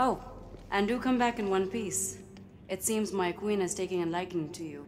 Oh, and do come back in one piece. It seems my queen is taking a liking to you.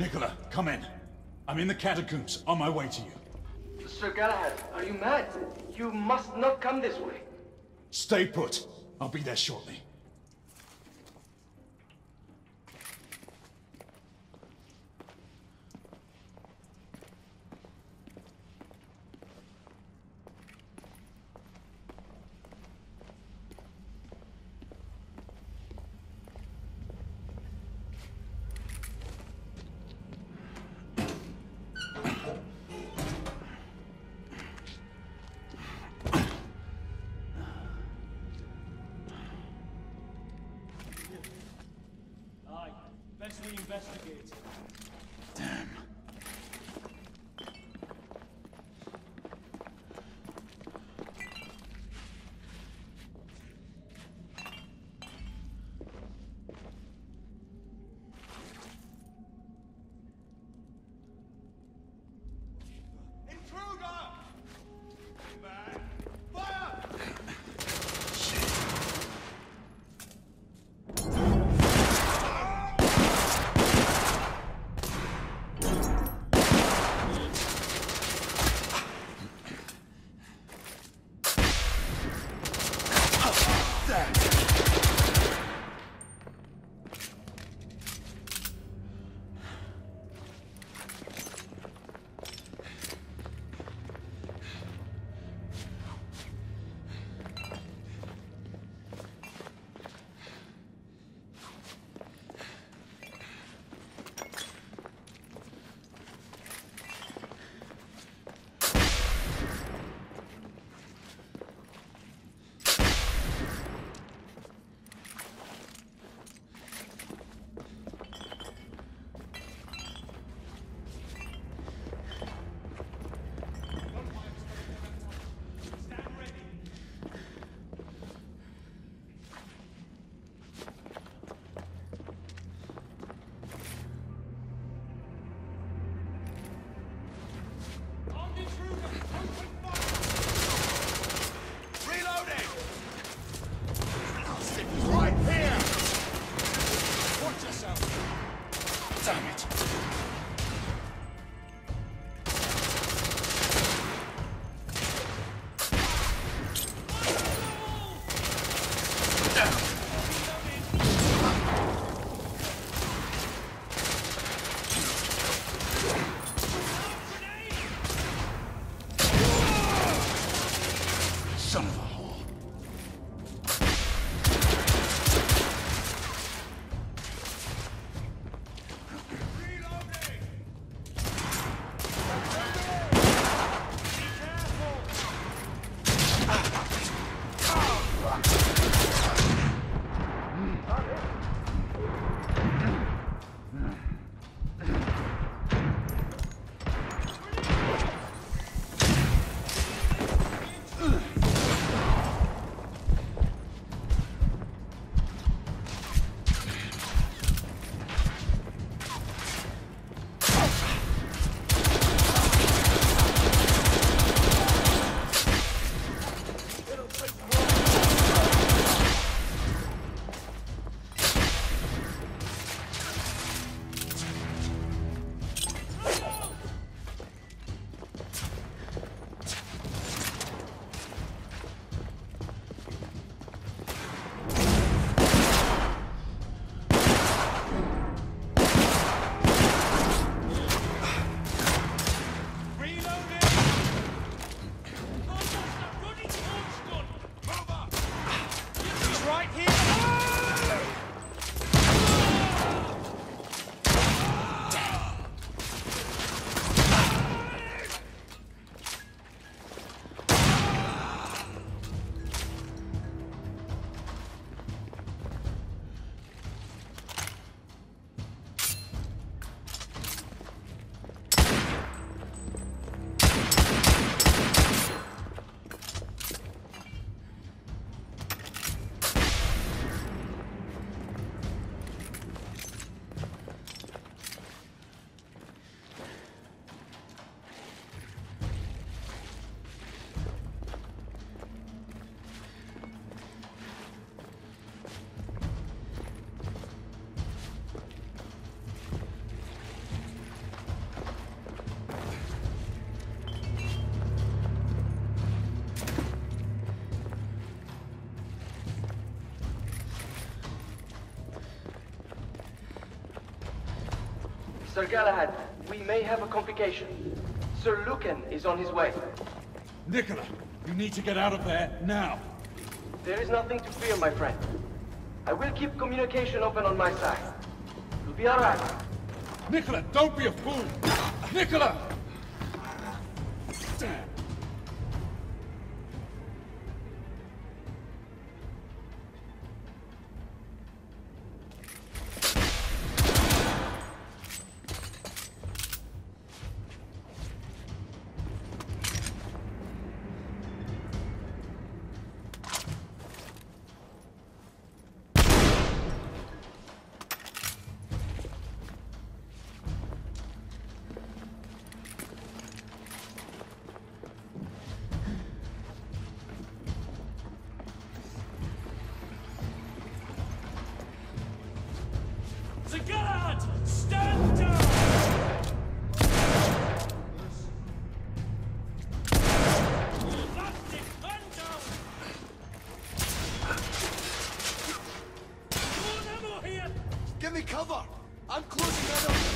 Nikola, come in. I'm in the catacombs, on my way to you. Sir Galahad, are you mad? You must not come this way. Stay put. I'll be there shortly. Investigate. Damn. Damn Fuck. Sir Galahad, we may have a complication. Sir Lucan is on his way. Nikola, you need to get out of there now. There is nothing to fear, my friend. I will keep communication open on my side. You'll be alright. Nikola, don't be a fool! Nikola! Damn. Cover! I'm closing in on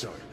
Sorry.